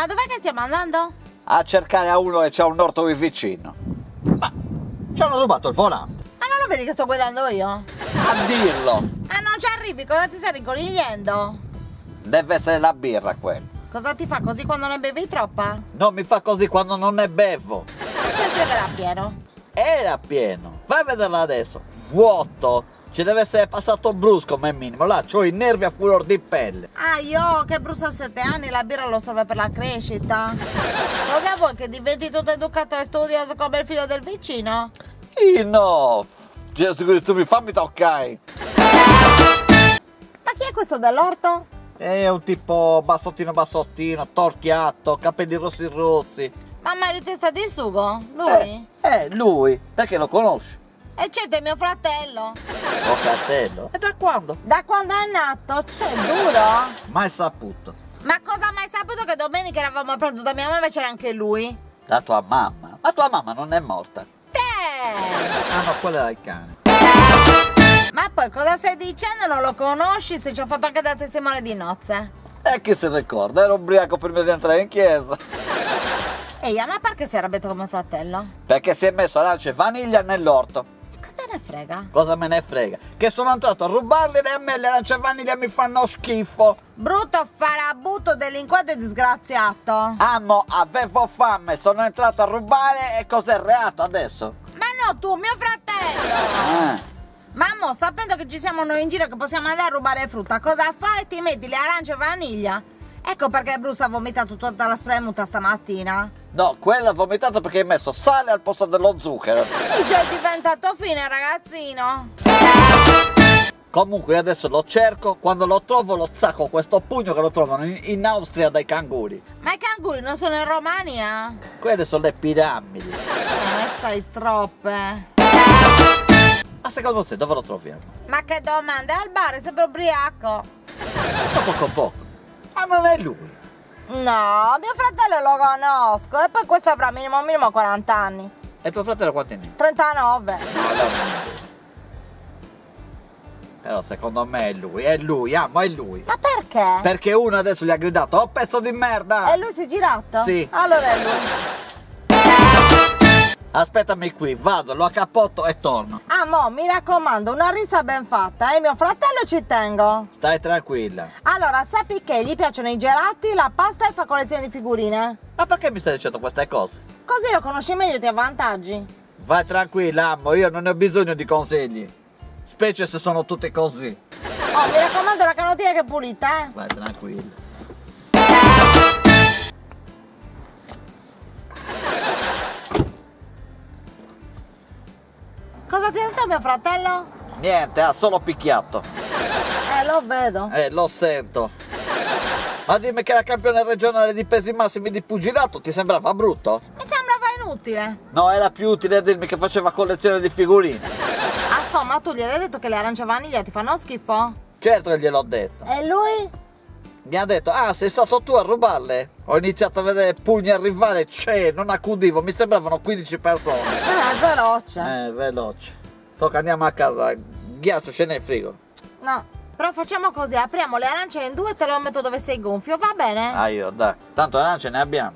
Ma dov'è che stiamo andando? A cercare a uno che c'ha un orto qui vicino. Ci hanno rubato il volante. Ma non lo vedi che sto guidando io? A dirlo! Ah, non ci arrivi, cosa ti stai rinconigliendo? Deve essere la birra quello. Cosa ti fa così quando ne bevi troppa? Non mi fa così quando non ne bevo. E se il frigo pieno? Era pieno. Vai a vederla adesso. Vuoto. Ci deve essere passato brusco come minimo. Là c'ho i nervi a furor di pelle. Ah, io che brucia a sette anni, la birra lo serve per la crescita. Cosa vuoi che diventi tutto educato e studioso come il figlio del vicino? Io no. Gesù Cristo mi fammi toccare. Ma chi è questo dell'orto? È un tipo bassottino bassottino, torchiato, capelli rossi rossi. Ma Mario testa di sugo? Lui? Eh, eh, lui. Perché lo conosci? E certo è mio fratello. Tuo fratello? E da quando? Da quando è nato? C'è duro? Mai saputo. Ma cosa ha mai saputo che domenica eravamo a pranzo da mia mamma e c'era anche lui? Da tua mamma? Ma tua mamma non è morta. Te! Ah no, quello era il cane. Ma poi cosa stai dicendo? Non lo conosci se ci ha fatto anche da testimone di nozze? E chi si ricorda? Era ubriaco prima di entrare in chiesa. Ehi, ma perché si è arrabbiato come fratello? Perché si è messo arance e vaniglia nell'orto. Ne frega? Cosa me ne frega? Che sono entrato a rubarli e a me le arance e vaniglia mi fanno schifo. Brutto farabutto delinquente disgraziato. Amo, avevo fame, sono entrato a rubare e cos'è reato adesso? Ma no, tu, mio fratello! Ah. Mamma, sapendo che ci siamo noi in giro che possiamo andare a rubare frutta, cosa fai? Ti metti le arance e vaniglia? Ecco perché Bruce ha vomitato tutta la spremuta stamattina. No, quello ha vomitato perché hai messo sale al posto dello zucchero. E già è diventato fine, ragazzino. Comunque adesso lo cerco, quando lo trovo lo zacco questo pugno che lo trovano in, in Austria dai canguri. Ma i canguri non sono in Romania? Quelle sono le piramidi. Ne sai troppe. Ma secondo te dove lo troviamo? Ma che domande? Al bar è sempre ubriaco. Poco poco. Ma non è lui. No, mio fratello lo conosco. E poi questo avrà minimo minimo 40 anni. E tuo fratello quanti ha? 39. No, allora non è lui. Però secondo me è lui, è lui, amo, è lui. Ma perché? Perché uno adesso gli ha gridato, oh pezzo di merda! E lui si è girato? Sì. Allora è lui. Aspettami qui, vado, lo accappotto e torno. Ah, mo, mi raccomando, una risa ben fatta, eh? Mio fratello ci tengo. Stai tranquilla. Allora, sappi che gli piacciono i gelati, la pasta e fa collezione di figurine. Ma perché mi stai dicendo queste cose? Così lo conosci meglio e ti avvantaggi. Vai tranquilla, amo, io non ne ho bisogno di consigli. Specie se sono tutti così. Oh, mi raccomando la canottina che è pulita, eh? Vai tranquilla. Cosa ti ha detto mio fratello? Niente, ha solo picchiato. Eh, lo vedo. Eh, lo sento. Ma dimmi che la campione regionale di pesi massimi di pugilato ti sembrava brutto? Mi sembrava inutile. No, era più utile a dirmi che faceva collezione di figurine. Asco, ma tu gli hai detto che le arance vaniglia ti fanno schifo? Certo che gliel'ho detto. E lui? Mi ha detto, ah, sei stato tu a rubarle? Ho iniziato a vedere pugni arrivare, c'è, non accudivo, mi sembravano 15 persone. Eh, veloce. Eh, veloce. Tocca andiamo a casa, ghiaccio c'è nel frigo. No, però facciamo così, apriamo le arance in due e te lo metto dove sei gonfio, va bene? Ah io, dai, tanto arance ne abbiamo.